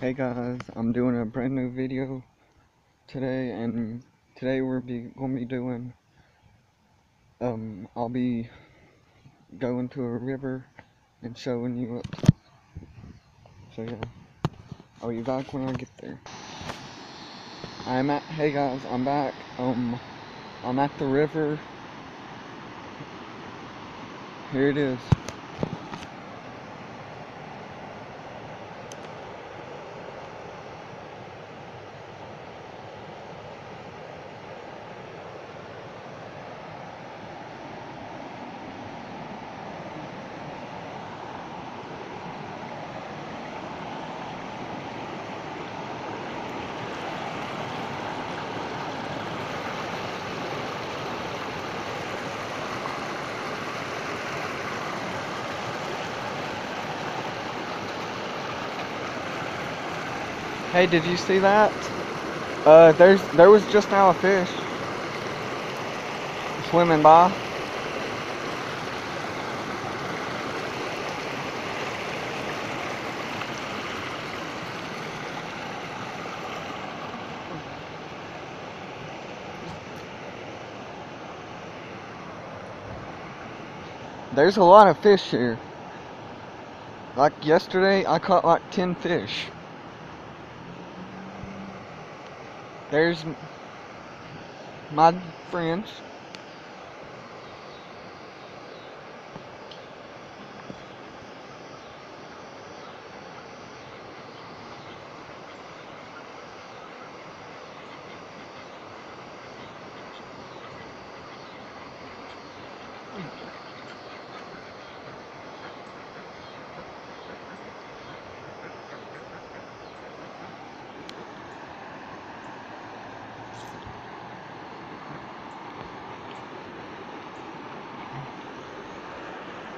Hey guys, I'm doing a brand new video today, and today we're be gonna be doing. Um, I'll be going to a river and showing you it. So yeah, I'll be back when I get there. I'm at. Hey guys, I'm back. Um, I'm at the river. Here it is. Hey, did you see that? Uh, there's there was just now a fish swimming by. There's a lot of fish here. Like yesterday, I caught like 10 fish. There's my friends.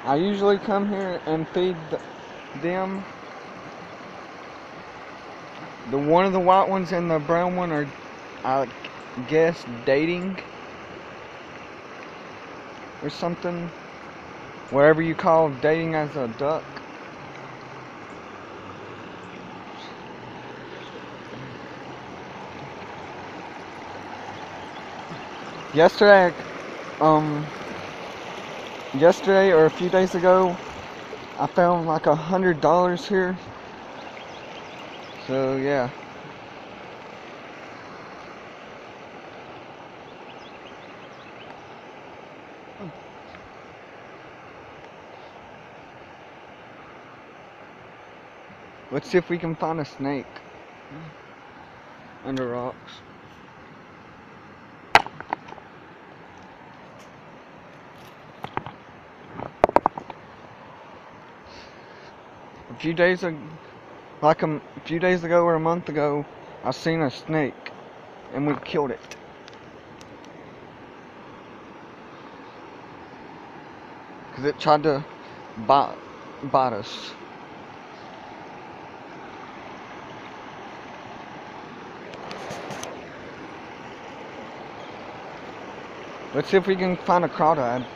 I usually come here and feed them. The one of the white ones and the brown one are, I guess, dating or something. Whatever you call dating as a duck. Yesterday, um, yesterday or a few days ago, I found like a hundred dollars here. So yeah. Let's see if we can find a snake under rocks. A few days ago, like um, a few days ago or a month ago, I seen a snake and we killed it. Cause it tried to bite, bite us. Let's see if we can find a crawdad.